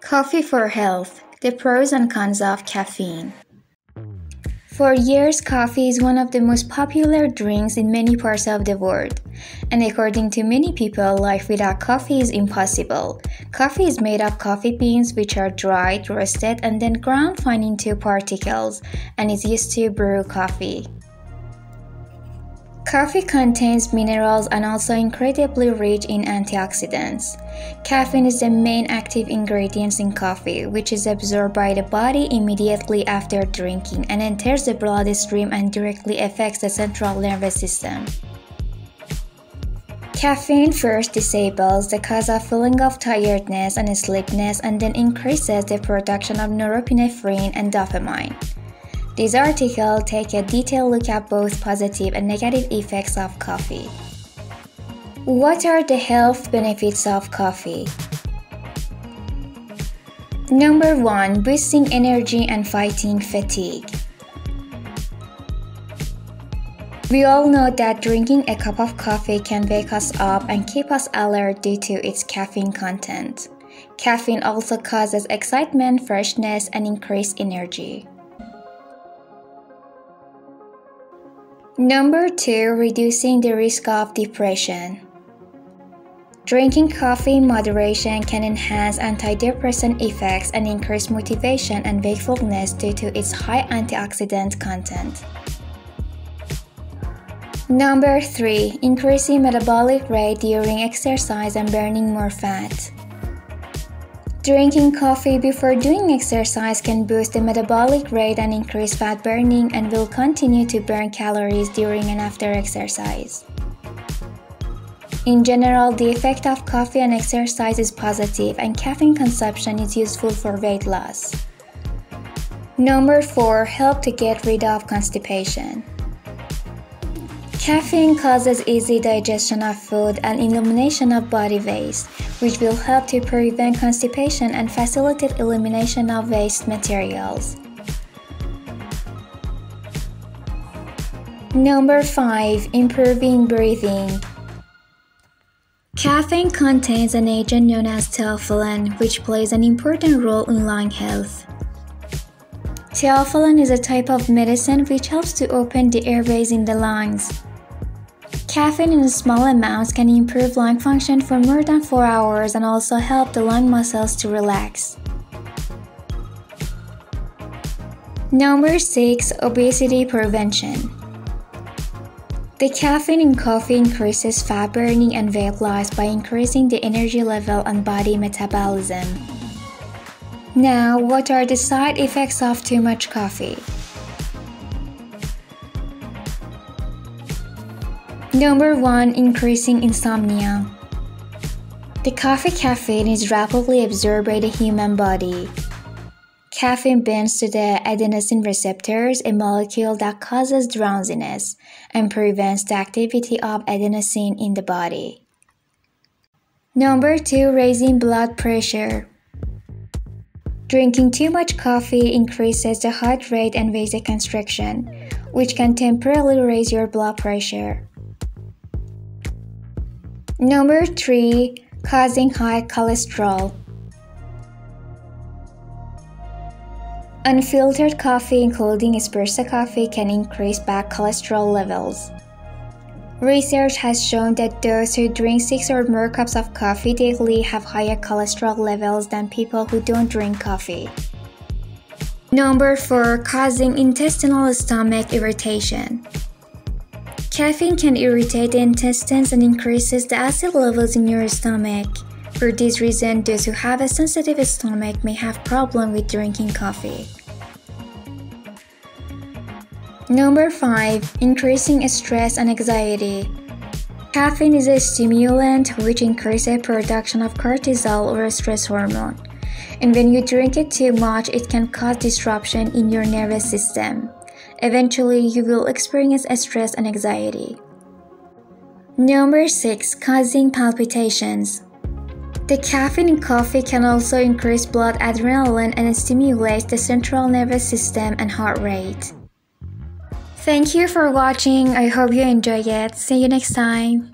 Coffee for health the pros and cons of caffeine. For years, coffee is one of the most popular drinks in many parts of the world. And according to many people, life without coffee is impossible. Coffee is made of coffee beans which are dried, roasted, and then ground fine into particles and is used to brew coffee. Coffee contains minerals and also incredibly rich in antioxidants. Caffeine is the main active ingredient in coffee, which is absorbed by the body immediately after drinking and enters the bloodstream and directly affects the central nervous system. Caffeine first disables the cause of feeling of tiredness and sleepiness and then increases the production of norepinephrine and dopamine. This article takes a detailed look at both positive and negative effects of coffee. What are the health benefits of coffee? Number 1 Boosting energy and fighting fatigue. We all know that drinking a cup of coffee can wake us up and keep us alert due to its caffeine content. Caffeine also causes excitement, freshness, and increased energy. Number 2 Reducing the risk of depression. Drinking coffee in moderation can enhance antidepressant effects and increase motivation and wakefulness due to its high antioxidant content. Number 3 Increasing metabolic rate during exercise and burning more fat. Drinking coffee before doing exercise can boost the metabolic rate and increase fat burning and will continue to burn calories during and after exercise. In general, the effect of coffee on exercise is positive and caffeine consumption is useful for weight loss. Number 4. Help to get rid of constipation. Caffeine causes easy digestion of food and elimination of body waste, which will help to prevent constipation and facilitate elimination of waste materials. Number 5. Improving breathing. Caffeine contains an agent known as theophylline, which plays an important role in lung health. Theophylline is a type of medicine which helps to open the airways in the lungs. Caffeine in small amounts can improve lung function for more than 4 hours and also help the lung muscles to relax. Number 6 Obesity Prevention The caffeine in coffee increases fat burning and weight loss by increasing the energy level and body metabolism. Now, what are the side effects of too much coffee? Number 1 Increasing insomnia. The coffee caffeine is rapidly absorbed by the human body. Caffeine binds to the adenosine receptors, a molecule that causes drowsiness and prevents the activity of adenosine in the body. Number 2 Raising blood pressure. Drinking too much coffee increases the heart rate and vasoconstriction, which can temporarily raise your blood pressure. Number 3. Causing high cholesterol. Unfiltered coffee, including espresso coffee, can increase bad cholesterol levels. Research has shown that those who drink 6 or more cups of coffee daily have higher cholesterol levels than people who don't drink coffee. Number 4. Causing intestinal stomach irritation. Caffeine can irritate the intestines and increases the acid levels in your stomach. For this reason, those who have a sensitive stomach may have problem with drinking coffee. Number 5. Increasing stress and anxiety. Caffeine is a stimulant which increases production of cortisol or stress hormone. And when you drink it too much, it can cause disruption in your nervous system. Eventually, you will experience stress and anxiety. Number 6. Causing palpitations. The caffeine in coffee can also increase blood adrenaline and stimulate the central nervous system and heart rate. Thank you for watching. I hope you enjoy it. See you next time.